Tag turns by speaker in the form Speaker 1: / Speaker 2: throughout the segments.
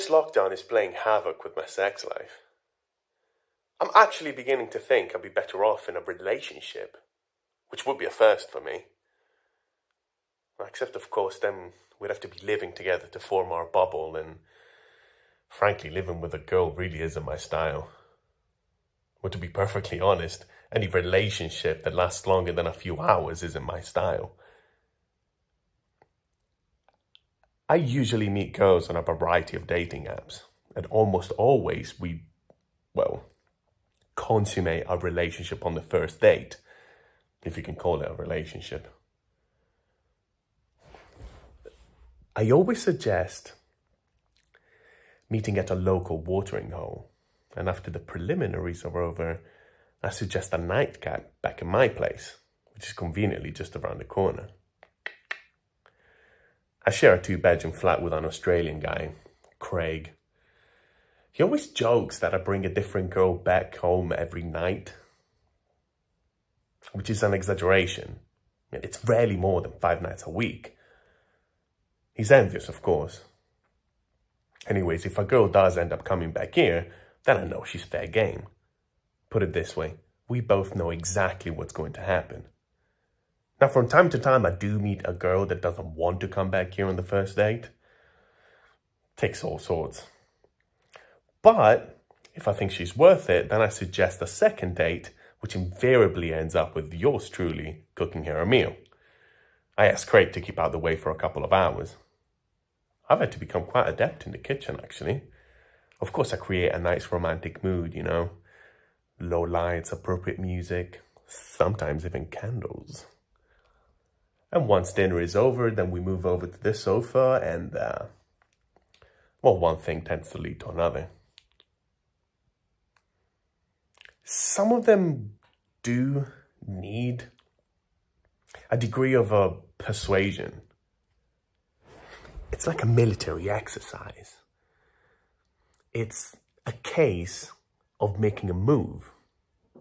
Speaker 1: This lockdown is playing havoc with my sex life. I'm actually beginning to think I'd be better off in a relationship, which would be a first for me. Except, of course, then we'd have to be living together to form our bubble, and frankly, living with a girl really isn't my style. But to be perfectly honest, any relationship that lasts longer than a few hours isn't my style. I usually meet girls on a variety of dating apps, and almost always we, well, consummate a relationship on the first date, if you can call it a relationship. I always suggest meeting at a local watering hole, and after the preliminaries are over, I suggest a nightcap back in my place, which is conveniently just around the corner. I share a two bedroom flat with an Australian guy, Craig. He always jokes that I bring a different girl back home every night, which is an exaggeration. It's rarely more than five nights a week. He's envious, of course. Anyways, if a girl does end up coming back here, then I know she's fair game. Put it this way, we both know exactly what's going to happen. Now, from time to time, I do meet a girl that doesn't want to come back here on the first date. Takes all sorts. But if I think she's worth it, then I suggest a second date, which invariably ends up with yours truly cooking her a meal. I ask Craig to keep out the way for a couple of hours. I've had to become quite adept in the kitchen, actually. Of course, I create a nice romantic mood, you know. Low lights, appropriate music, sometimes even candles. And once dinner is over, then we move over to the sofa and, uh, well, one thing tends to lead to another. Some of them do need a degree of a persuasion. It's like a military exercise. It's a case of making a move,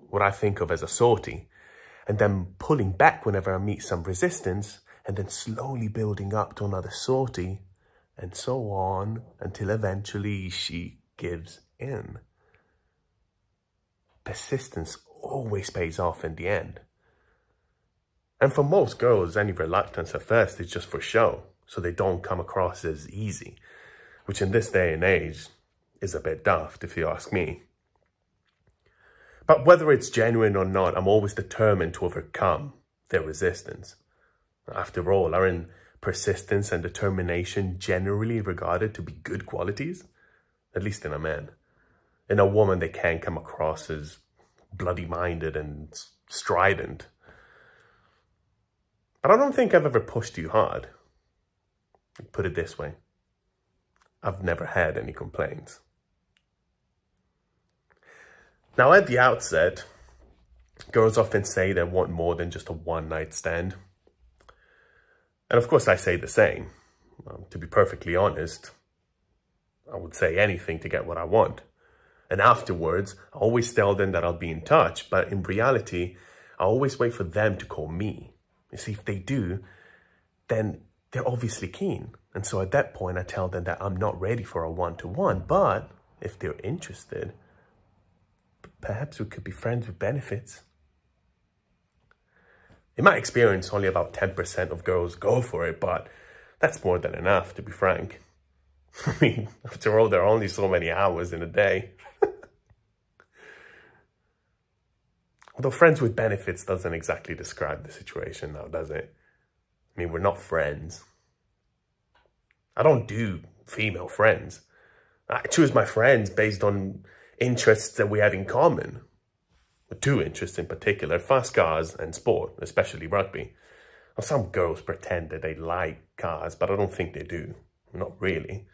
Speaker 1: what I think of as a sortie, and then pulling back whenever I meet some resistance, and then slowly building up to another sortie, and so on until eventually she gives in. Persistence always pays off in the end. And for most girls, any reluctance at first is just for show, so they don't come across as easy, which in this day and age is a bit daft, if you ask me. But whether it's genuine or not, I'm always determined to overcome their resistance. After all, aren't persistence and determination generally regarded to be good qualities? At least in a man. In a woman, they can come across as bloody-minded and strident, but I don't think I've ever pushed you hard. Put it this way. I've never had any complaints. Now, at the outset, girls often say they want more than just a one-night stand. And of course, I say the same. Um, to be perfectly honest, I would say anything to get what I want. And afterwards, I always tell them that I'll be in touch, but in reality, I always wait for them to call me. You see, if they do, then they're obviously keen. And so at that point, I tell them that I'm not ready for a one-to-one, -one, but if they're interested, perhaps we could be friends with benefits. In my experience, only about 10% of girls go for it, but that's more than enough, to be frank. I mean, after all, there are only so many hours in a day. Although friends with benefits doesn't exactly describe the situation now, does it? I mean, we're not friends. I don't do female friends. I choose my friends based on interests that we have in common. Two interests in particular, fast cars and sport, especially rugby. Now, some girls pretend that they like cars, but I don't think they do. Not really.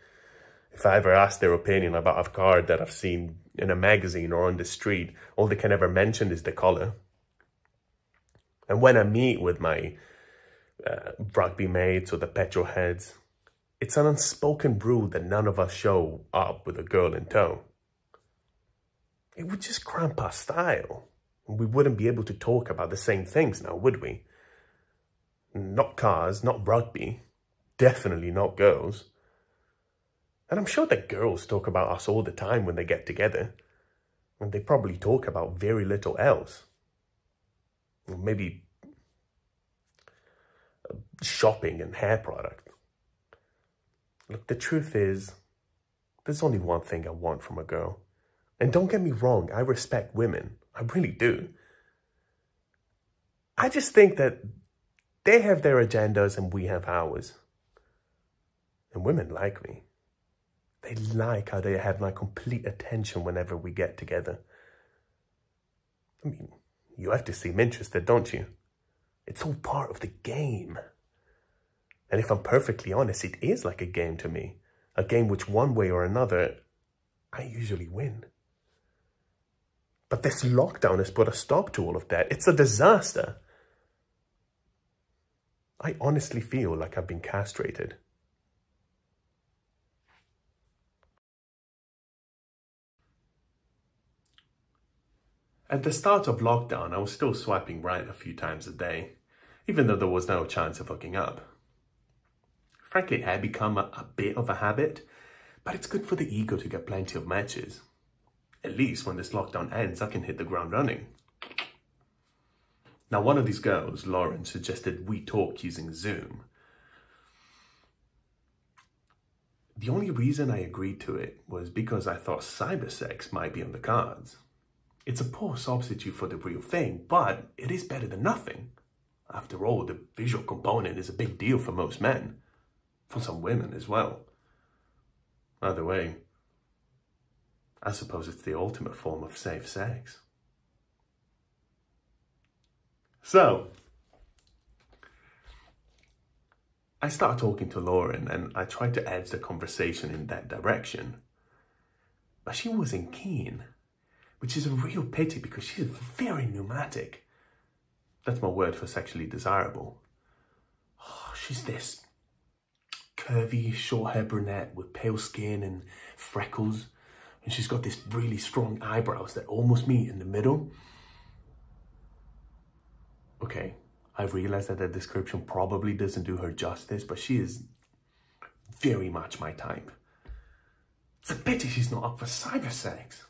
Speaker 1: If I ever ask their opinion about a car that I've seen in a magazine or on the street, all they can ever mention is the color. And when I meet with my uh, rugby mates or the petrol heads, it's an unspoken rule that none of us show up with a girl in tow. It would just cramp our style. We wouldn't be able to talk about the same things now, would we? Not cars, not rugby, definitely not girls. And I'm sure that girls talk about us all the time when they get together. And they probably talk about very little else. Maybe uh, shopping and hair product. Look, the truth is, there's only one thing I want from a girl. And don't get me wrong, I respect women. I really do. I just think that they have their agendas and we have ours. And women like me. They like how they have my complete attention whenever we get together. I mean, you have to seem interested, don't you? It's all part of the game. And if I'm perfectly honest, it is like a game to me. A game which one way or another, I usually win. But this lockdown has put a stop to all of that. It's a disaster. I honestly feel like I've been castrated. At the start of lockdown, I was still swiping right a few times a day, even though there was no chance of hooking up. Frankly, it had become a, a bit of a habit, but it's good for the ego to get plenty of matches. At least when this lockdown ends, I can hit the ground running. Now, one of these girls, Lauren, suggested we talk using Zoom. The only reason I agreed to it was because I thought cybersex might be on the cards. It's a poor substitute for the real thing, but it is better than nothing. After all, the visual component is a big deal for most men. For some women as well. Either way, I suppose it's the ultimate form of safe sex. So, I started talking to Lauren and I tried to edge the conversation in that direction. But she wasn't keen which is a real pity because she's very pneumatic. That's my word for sexually desirable. Oh, she's this curvy, short hair brunette with pale skin and freckles. And she's got this really strong eyebrows that almost meet in the middle. Okay, I realize that the description probably doesn't do her justice, but she is very much my type. It's a pity she's not up for cyber sex.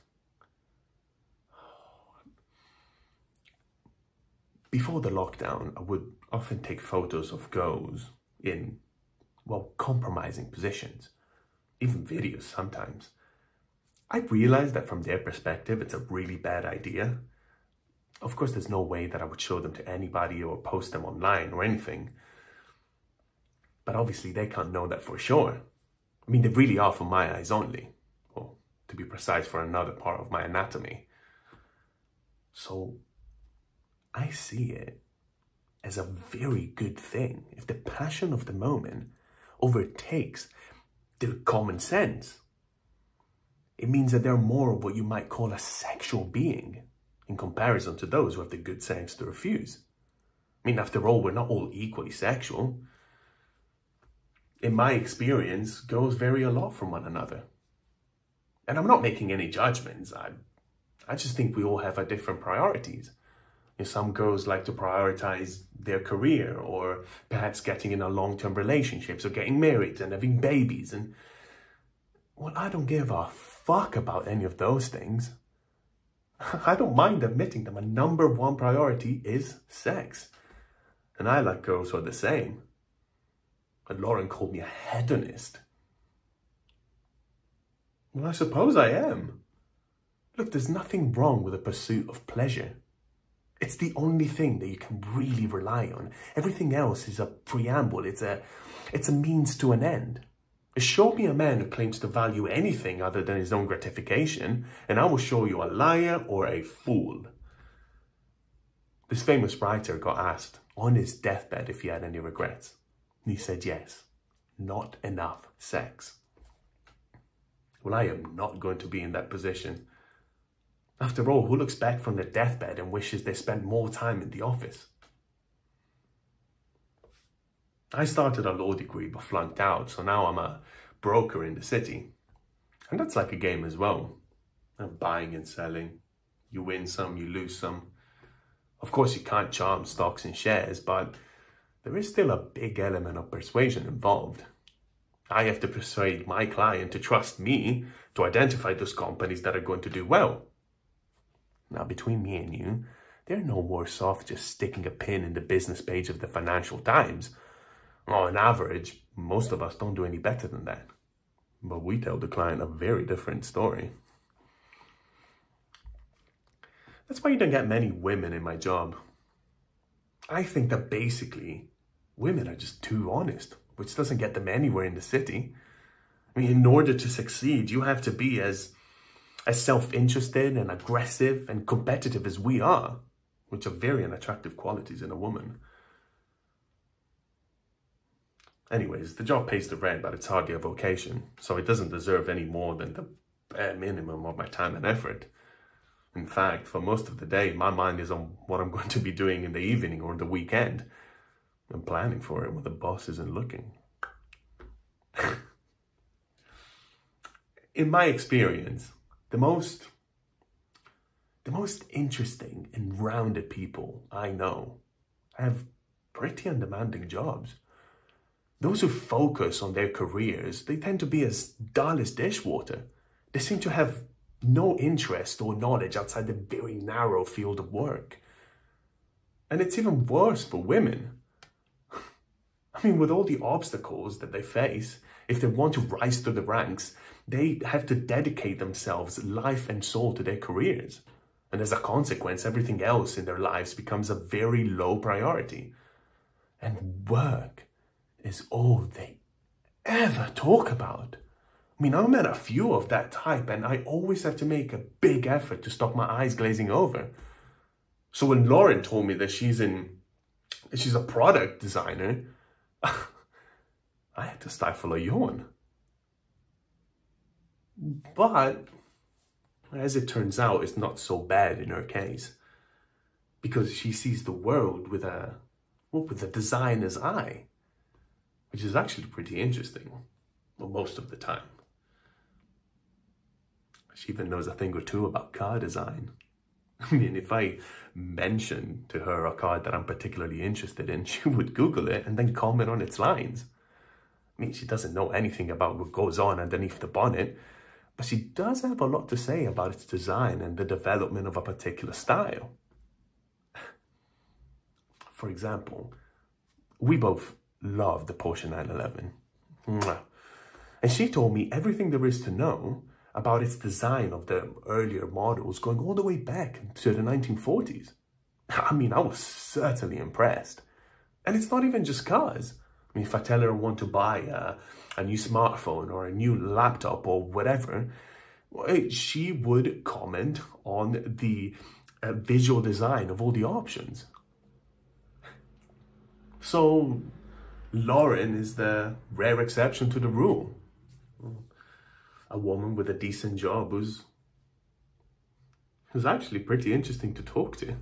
Speaker 1: Before the lockdown, I would often take photos of girls in, well, compromising positions, even videos sometimes. I realized that from their perspective, it's a really bad idea. Of course, there's no way that I would show them to anybody or post them online or anything. But obviously, they can't know that for sure. I mean, they really are for my eyes only, or to be precise, for another part of my anatomy. So I see it as a very good thing if the passion of the moment overtakes the common sense. It means that they're more of what you might call a sexual being in comparison to those who have the good sense to refuse. I mean, after all, we're not all equally sexual. In my experience, girls vary a lot from one another. And I'm not making any judgments. I, I just think we all have our different priorities some girls like to prioritize their career or perhaps getting in a long-term relationship, or getting married and having babies and well i don't give a fuck about any of those things i don't mind admitting that my number one priority is sex and i like girls who are the same but lauren called me a hedonist well i suppose i am look there's nothing wrong with the pursuit of pleasure it's the only thing that you can really rely on. Everything else is a preamble. It's a, it's a means to an end. Show me a man who claims to value anything other than his own gratification, and I will show you a liar or a fool. This famous writer got asked on his deathbed if he had any regrets. And he said yes, not enough sex. Well, I am not going to be in that position. After all, who looks back from their deathbed and wishes they spent more time in the office? I started a law degree but flunked out, so now I'm a broker in the city. And that's like a game as well. I'm buying and selling. You win some, you lose some. Of course, you can't charm stocks and shares, but there is still a big element of persuasion involved. I have to persuade my client to trust me to identify those companies that are going to do well. Now, between me and you, they're no worse off just sticking a pin in the business page of the Financial Times. On average, most of us don't do any better than that. But we tell the client a very different story. That's why you don't get many women in my job. I think that basically women are just too honest, which doesn't get them anywhere in the city. I mean, in order to succeed, you have to be as as self-interested and aggressive and competitive as we are, which are very unattractive qualities in a woman. Anyways, the job pays the rent, but it's hardly a vocation, so it doesn't deserve any more than the bare minimum of my time and effort. In fact, for most of the day, my mind is on what I'm going to be doing in the evening or the weekend. I'm planning for it when the boss isn't looking. in my experience, the most the most interesting and rounded people I know have pretty undemanding jobs. Those who focus on their careers, they tend to be as dull as dishwater. They seem to have no interest or knowledge outside the very narrow field of work. And it's even worse for women. I mean, with all the obstacles that they face, if they want to rise through the ranks, they have to dedicate themselves life and soul to their careers. And as a consequence, everything else in their lives becomes a very low priority. And work is all they ever talk about. I mean, I've met a few of that type, and I always have to make a big effort to stop my eyes glazing over. So when Lauren told me that she's in, she's a product designer, I had to stifle a yawn. But as it turns out, it's not so bad in her case because she sees the world with a well, with a designer's eye, which is actually pretty interesting well, most of the time. She even knows a thing or two about car design. I mean, if I mention to her a car that I'm particularly interested in, she would Google it and then comment on its lines. I mean, she doesn't know anything about what goes on underneath the bonnet, but she does have a lot to say about its design and the development of a particular style. For example, we both love the Porsche 911. And she told me everything there is to know about its design of the earlier models going all the way back to the 1940s. I mean, I was certainly impressed. And it's not even just cars. I mean, if I tell her I want to buy a, a new smartphone or a new laptop or whatever, she would comment on the uh, visual design of all the options. So, Lauren is the rare exception to the rule a woman with a decent job who's who's actually pretty interesting to talk to.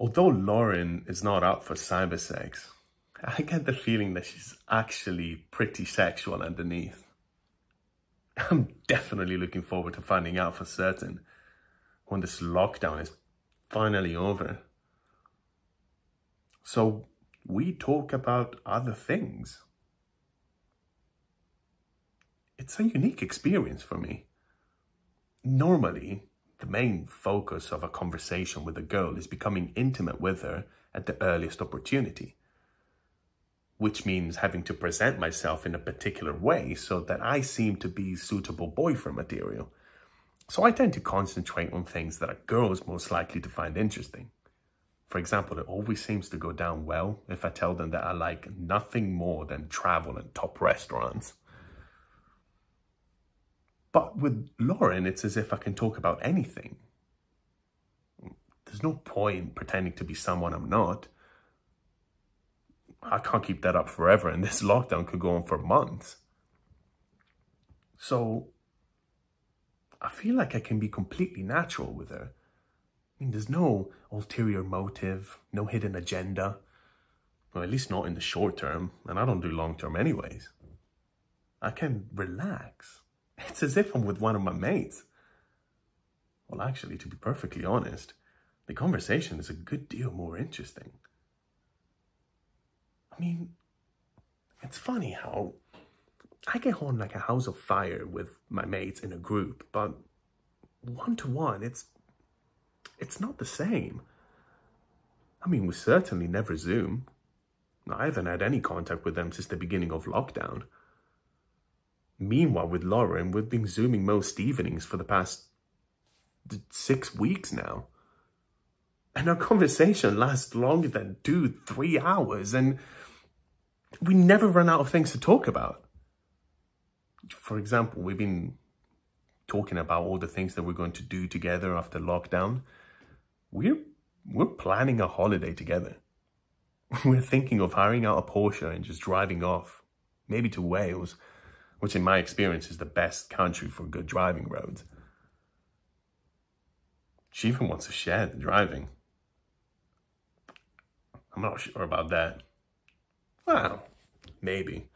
Speaker 1: Although Lauren is not up for cybersex, I get the feeling that she's actually pretty sexual underneath. I'm definitely looking forward to finding out for certain when this lockdown is finally over. So we talk about other things. It's a unique experience for me. Normally, the main focus of a conversation with a girl is becoming intimate with her at the earliest opportunity, which means having to present myself in a particular way so that I seem to be suitable boyfriend material. So I tend to concentrate on things that a girl is most likely to find interesting. For example, it always seems to go down well if I tell them that I like nothing more than travel and top restaurants. But with Lauren, it's as if I can talk about anything. There's no point pretending to be someone I'm not. I can't keep that up forever, and this lockdown could go on for months. So, I feel like I can be completely natural with her. I mean, there's no ulterior motive, no hidden agenda. Well, at least not in the short term, and I don't do long term anyways. I can relax. It's as if I'm with one of my mates. Well, actually, to be perfectly honest, the conversation is a good deal more interesting. I mean, it's funny how I get on like a house of fire with my mates in a group, but one to one, it's it's not the same. I mean, we certainly never Zoom. I haven't had any contact with them since the beginning of lockdown. Meanwhile, with Lauren, we've been Zooming most evenings for the past six weeks now. And our conversation lasts longer than two, three hours, and we never run out of things to talk about. For example, we've been talking about all the things that we're going to do together after lockdown. We're we're planning a holiday together. We're thinking of hiring out a Porsche and just driving off, maybe to Wales, which in my experience is the best country for good driving roads. She even wants to share the driving. I'm not sure about that. Well, maybe.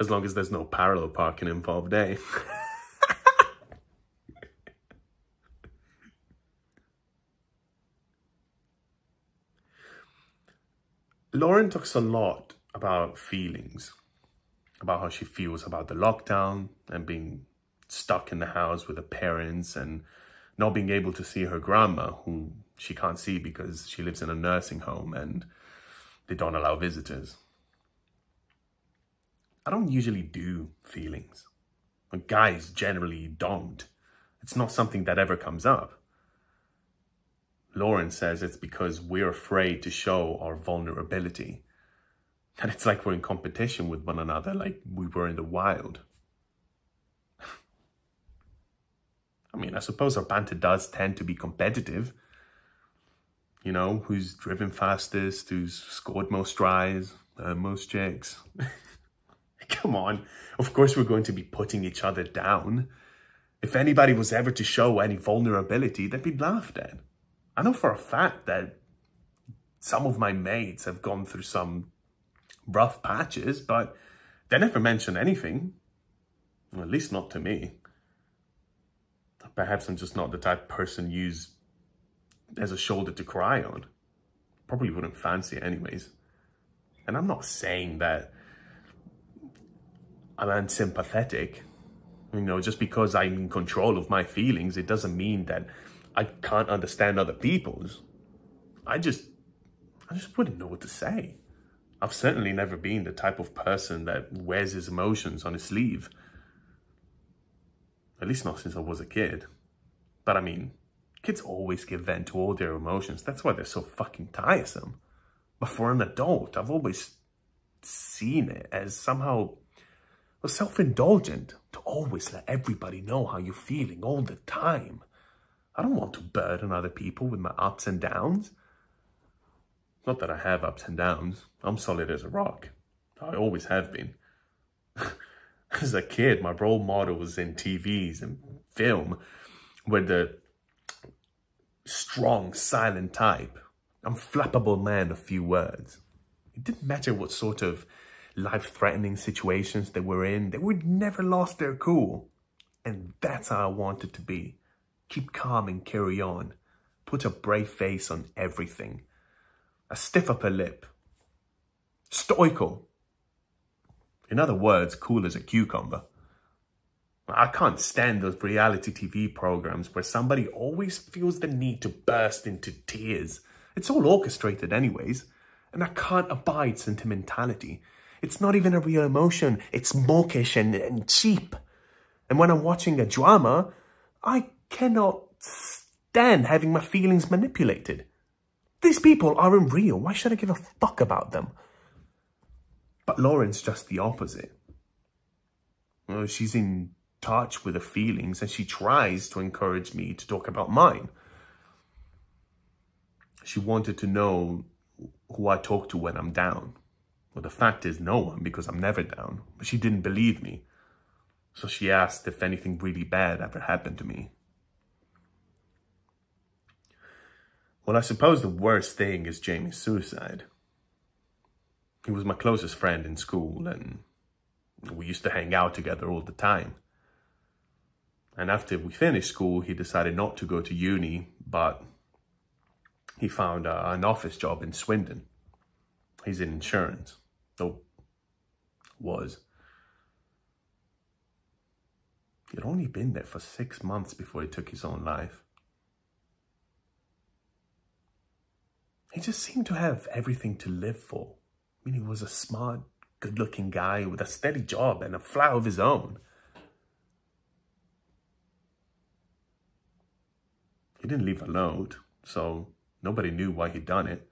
Speaker 1: As long as there's no parallel parking involved, eh? Lauren talks a lot about feelings, about how she feels about the lockdown and being stuck in the house with her parents and not being able to see her grandma, who she can't see because she lives in a nursing home and they don't allow visitors. I don't usually do feelings. Guys generally don't. It's not something that ever comes up. Lauren says it's because we're afraid to show our vulnerability. And it's like we're in competition with one another, like we were in the wild. I mean, I suppose our banter does tend to be competitive. You know, who's driven fastest, who's scored most tries, uh, most checks. Come on. Of course, we're going to be putting each other down. If anybody was ever to show any vulnerability, they'd be laughed at. I know for a fact that some of my mates have gone through some rough patches, but they never mention anything. Well, at least not to me. Perhaps I'm just not the type of person use as a shoulder to cry on. Probably wouldn't fancy it anyways. And I'm not saying that I'm unsympathetic. You know, just because I'm in control of my feelings, it doesn't mean that I can't understand other people's. I just, I just wouldn't know what to say. I've certainly never been the type of person that wears his emotions on his sleeve. At least not since I was a kid. But I mean, kids always give vent to all their emotions. That's why they're so fucking tiresome. But for an adult, I've always seen it as somehow self-indulgent to always let everybody know how you're feeling all the time. I don't want to burden other people with my ups and downs. Not that I have ups and downs. I'm solid as a rock. I always have been. as a kid, my role model was in TVs and film were the strong, silent type, I'm flappable man of few words. It didn't matter what sort of life-threatening situations they were in, they would never lost their cool. And that's how I wanted to be. Keep calm and carry on. Put a brave face on everything. A stiff upper lip. Stoical. In other words, cool as a cucumber. I can't stand those reality TV programs where somebody always feels the need to burst into tears. It's all orchestrated anyways. And I can't abide sentimentality. It's not even a real emotion. It's mawkish and, and cheap. And when I'm watching a drama, I cannot stand having my feelings manipulated. These people aren't real. Why should I give a fuck about them? But Lauren's just the opposite. Well, she's in touch with her feelings and she tries to encourage me to talk about mine. She wanted to know who I talk to when I'm down. Well, the fact is no one because I'm never down. But she didn't believe me. So she asked if anything really bad ever happened to me. Well, I suppose the worst thing is Jamie's suicide. He was my closest friend in school and we used to hang out together all the time. And after we finished school, he decided not to go to uni but he found uh, an office job in Swindon. He's in insurance, though was. He'd only been there for six months before he took his own life. He just seemed to have everything to live for. I mean, he was a smart, good-looking guy with a steady job and a flat of his own. He didn't leave a note, so nobody knew why he'd done it.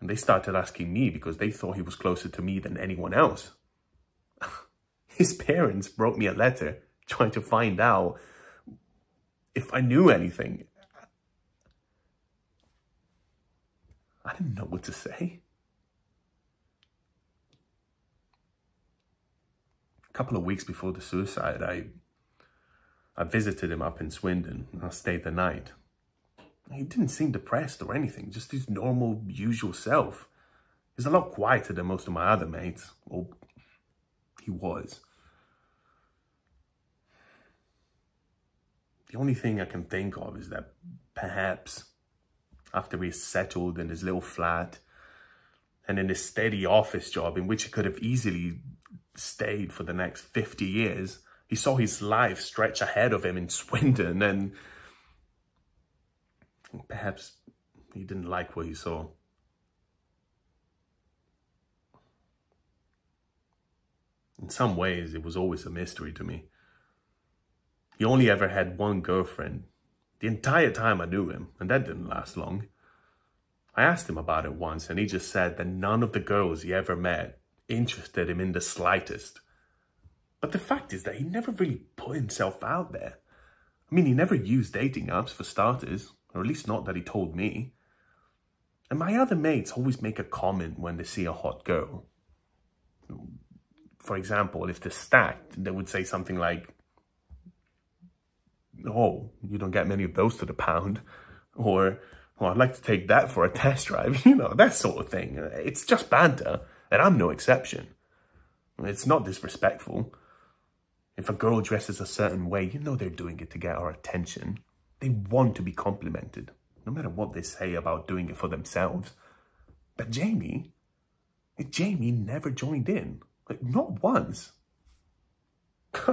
Speaker 1: And they started asking me because they thought he was closer to me than anyone else. His parents wrote me a letter trying to find out if I knew anything. I didn't know what to say. A couple of weeks before the suicide, I I visited him up in Swindon. I stayed the night. He didn't seem depressed or anything, just his normal, usual self. He's a lot quieter than most of my other mates. Well, he was. The only thing I can think of is that perhaps after he settled in his little flat and in his steady office job in which he could have easily stayed for the next 50 years, he saw his life stretch ahead of him in Swindon and perhaps he didn't like what he saw. In some ways, it was always a mystery to me. He only ever had one girlfriend the entire time I knew him, and that didn't last long. I asked him about it once, and he just said that none of the girls he ever met interested him in the slightest. But the fact is that he never really put himself out there. I mean, he never used dating apps for starters, or at least not that he told me. And my other mates always make a comment when they see a hot girl. For example, if they're stacked, they would say something like, oh, you don't get many of those to the pound. Or, I'd like to take that for a test drive. You know, that sort of thing. It's just banter, and I'm no exception. It's not disrespectful. If a girl dresses a certain way, you know they're doing it to get our attention. They want to be complimented, no matter what they say about doing it for themselves. But Jamie, eh, Jamie never joined in. Like, not once.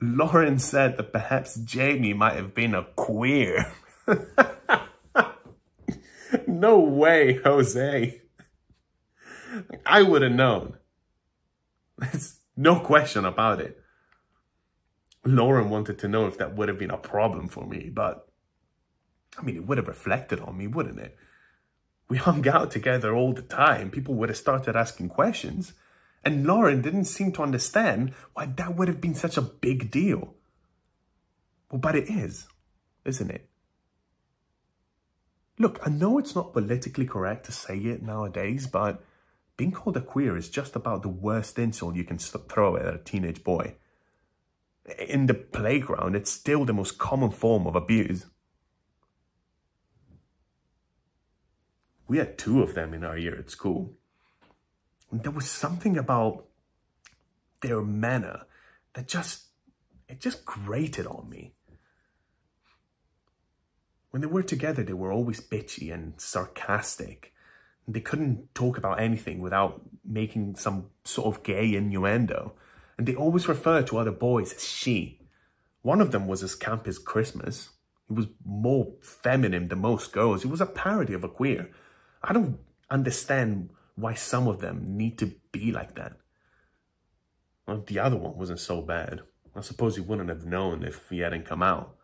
Speaker 1: Lauren said that perhaps Jamie might have been a queer. no way, Jose. I would have known. There's no question about it. Lauren wanted to know if that would have been a problem for me, but I mean, it would have reflected on me, wouldn't it? We hung out together all the time. People would have started asking questions. And Lauren didn't seem to understand why that would have been such a big deal. Well, but it is, isn't it? Look, I know it's not politically correct to say it nowadays, but being called a queer is just about the worst insult you can throw at a teenage boy in the playground, it's still the most common form of abuse. We had two of them in our year at school. And there was something about their manner that just, it just grated on me. When they were together, they were always bitchy and sarcastic. They couldn't talk about anything without making some sort of gay innuendo and they always refer to other boys as she. One of them was as camp as Christmas. He was more feminine than most girls. He was a parody of a queer. I don't understand why some of them need to be like that. Well, the other one wasn't so bad. I suppose he wouldn't have known if he hadn't come out.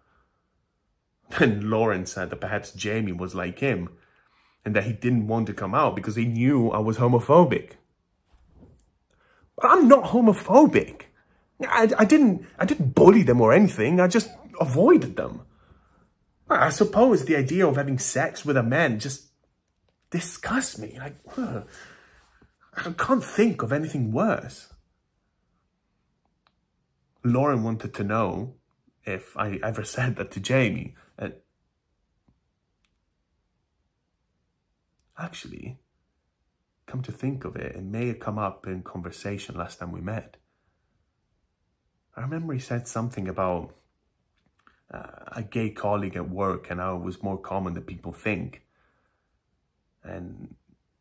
Speaker 1: Then Lauren said that perhaps Jamie was like him and that he didn't want to come out because he knew I was homophobic. I'm not homophobic. I, I didn't I didn't bully them or anything. I just avoided them. I suppose the idea of having sex with a man just disgusts me. Like, I can't think of anything worse. Lauren wanted to know if I ever said that to Jamie. And actually, Come to think of it, it may have come up in conversation last time we met. I remember he said something about uh, a gay colleague at work and how it was more common than people think. And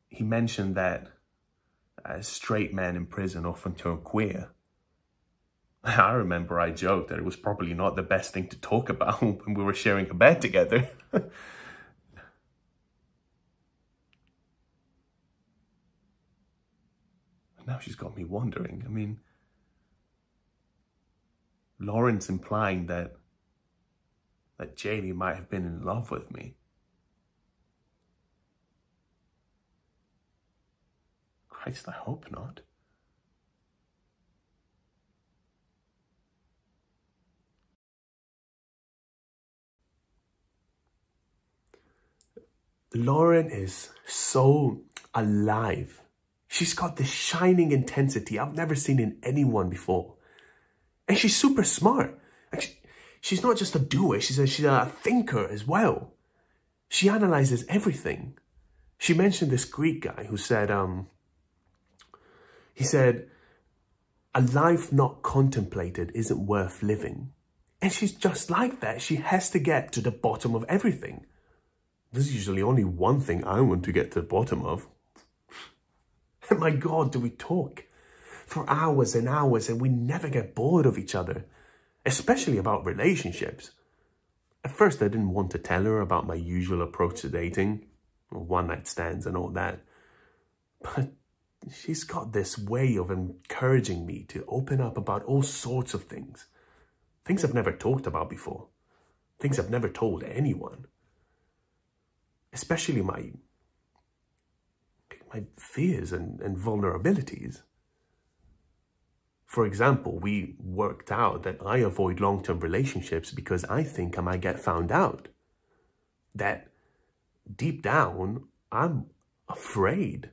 Speaker 1: he mentioned that a straight men in prison often turn queer. I remember I joked that it was probably not the best thing to talk about when we were sharing a bed together. now she's got me wondering. I mean, Lauren's implying that that Jamie might have been in love with me. Christ, I hope not. Lauren is so alive. She's got this shining intensity I've never seen in anyone before. And she's super smart. She, she's not just a doer, she's a, she's a thinker as well. She analyzes everything. She mentioned this Greek guy who said, um, he said, a life not contemplated isn't worth living. And she's just like that. She has to get to the bottom of everything. There's usually only one thing I want to get to the bottom of. My God, do we talk for hours and hours and we never get bored of each other, especially about relationships. At first, I didn't want to tell her about my usual approach to dating, one night stands and all that. But she's got this way of encouraging me to open up about all sorts of things. Things I've never talked about before. Things I've never told anyone. Especially my my fears and, and vulnerabilities. For example, we worked out that I avoid long-term relationships because I think I might get found out. That deep down, I'm afraid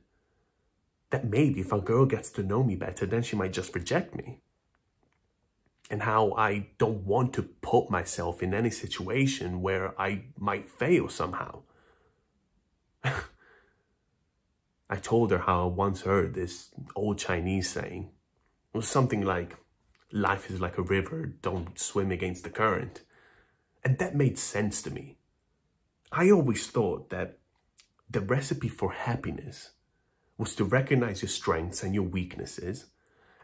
Speaker 1: that maybe if a girl gets to know me better, then she might just reject me. And how I don't want to put myself in any situation where I might fail somehow. I told her how I once heard this old Chinese saying. It was something like, life is like a river, don't swim against the current. And that made sense to me. I always thought that the recipe for happiness was to recognize your strengths and your weaknesses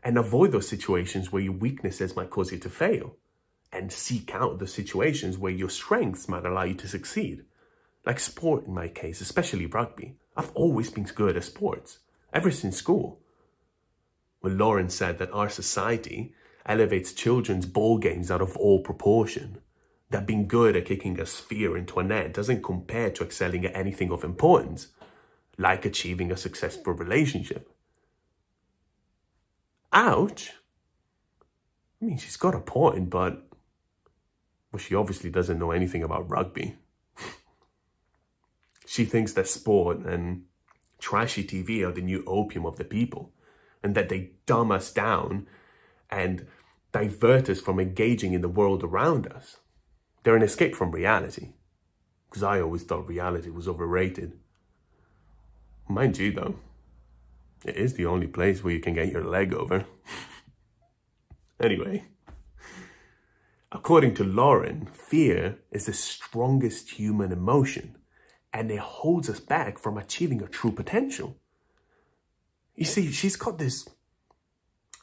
Speaker 1: and avoid those situations where your weaknesses might cause you to fail and seek out the situations where your strengths might allow you to succeed. Like sport in my case, especially rugby. I've always been good at sports, ever since school. When Lauren said that our society elevates children's ball games out of all proportion, that being good at kicking a sphere into a net doesn't compare to excelling at anything of importance, like achieving a successful relationship. Ouch! I mean, she's got a point, but well, she obviously doesn't know anything about rugby. She thinks that sport and trashy TV are the new opium of the people and that they dumb us down and divert us from engaging in the world around us. They're an escape from reality. Because I always thought reality was overrated. Mind you, though, it is the only place where you can get your leg over. anyway, according to Lauren, fear is the strongest human emotion and it holds us back from achieving our true potential. You see, she's got this,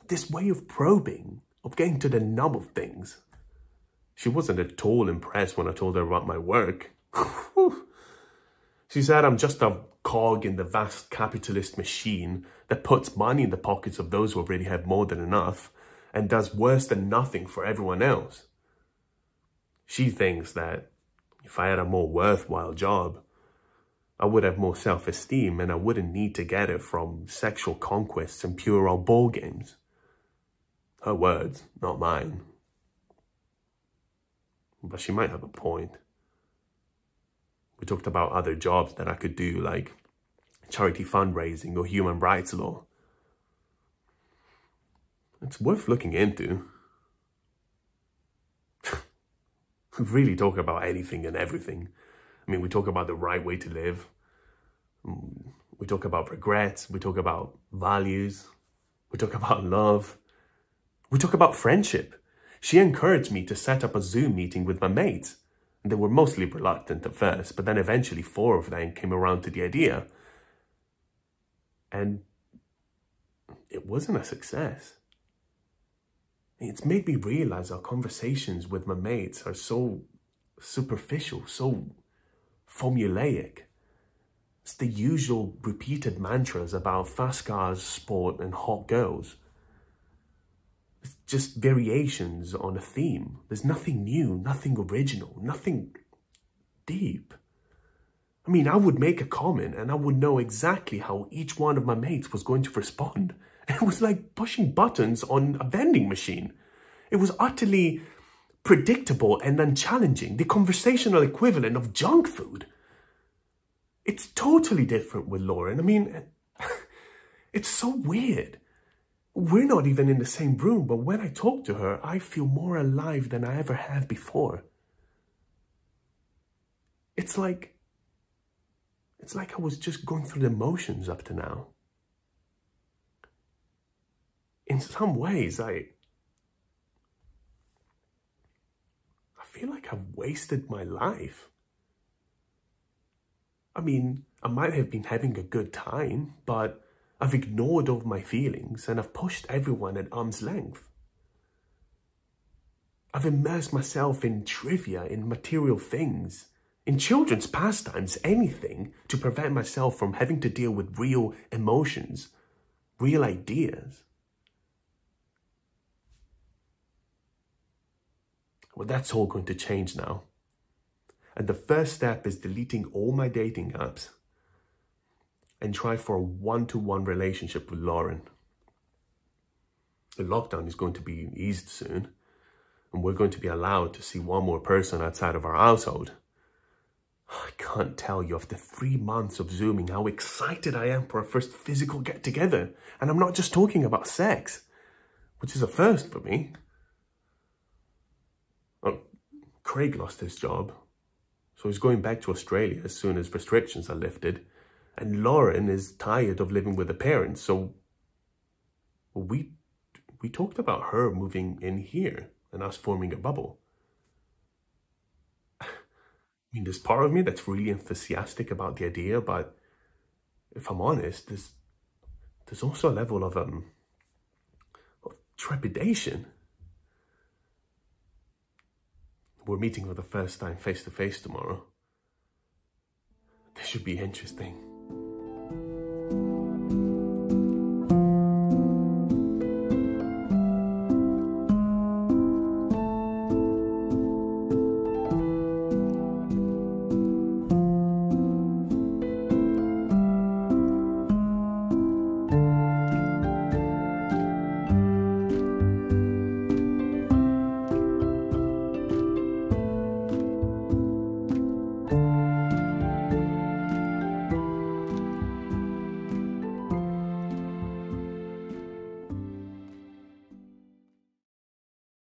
Speaker 1: this way of probing, of getting to the nub of things. She wasn't at all impressed when I told her about my work. she said I'm just a cog in the vast capitalist machine that puts money in the pockets of those who already have more than enough and does worse than nothing for everyone else. She thinks that if I had a more worthwhile job, I would have more self-esteem and I wouldn't need to get it from sexual conquests and puerile ball games. Her words, not mine. But she might have a point. We talked about other jobs that I could do, like charity fundraising or human rights law. It's worth looking into. really talk about anything and everything. I mean, we talk about the right way to live. We talk about regrets. We talk about values. We talk about love. We talk about friendship. She encouraged me to set up a Zoom meeting with my mates. They were mostly reluctant at first, but then eventually four of them came around to the idea. And it wasn't a success. It's made me realize our conversations with my mates are so superficial, so formulaic. It's the usual repeated mantras about fast cars, sport, and hot girls. It's just variations on a theme. There's nothing new, nothing original, nothing deep. I mean, I would make a comment and I would know exactly how each one of my mates was going to respond. It was like pushing buttons on a vending machine. It was utterly predictable and unchallenging, the conversational equivalent of junk food. It's totally different with Lauren. I mean, it's so weird. We're not even in the same room, but when I talk to her, I feel more alive than I ever have before. It's like, it's like I was just going through the motions up to now. In some ways, I, feel like I've wasted my life. I mean, I might have been having a good time, but I've ignored all my feelings and I've pushed everyone at arm's length. I've immersed myself in trivia, in material things, in children's pastimes, anything to prevent myself from having to deal with real emotions, real ideas. Well, that's all going to change now. And the first step is deleting all my dating apps and try for a one-to-one relationship with Lauren. The lockdown is going to be eased soon, and we're going to be allowed to see one more person outside of our household. I can't tell you after three months of Zooming how excited I am for our first physical get-together. And I'm not just talking about sex, which is a first for me. Oh, Craig lost his job, so he's going back to Australia as soon as restrictions are lifted. And Lauren is tired of living with her parents, so we we talked about her moving in here and us forming a bubble. I mean, there's part of me that's really enthusiastic about the idea, but if I'm honest, there's there's also a level of um of trepidation. We're meeting for the first time face to face tomorrow. This should be interesting.